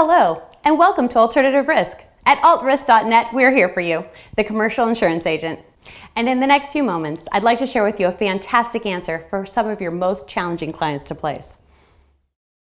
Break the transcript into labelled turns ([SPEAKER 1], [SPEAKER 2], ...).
[SPEAKER 1] Hello, and welcome to Alternative Risk. At altrisk.net, we're here for you, the commercial insurance agent. And in the next few moments, I'd like to share with you a fantastic answer for some of your most challenging clients to place.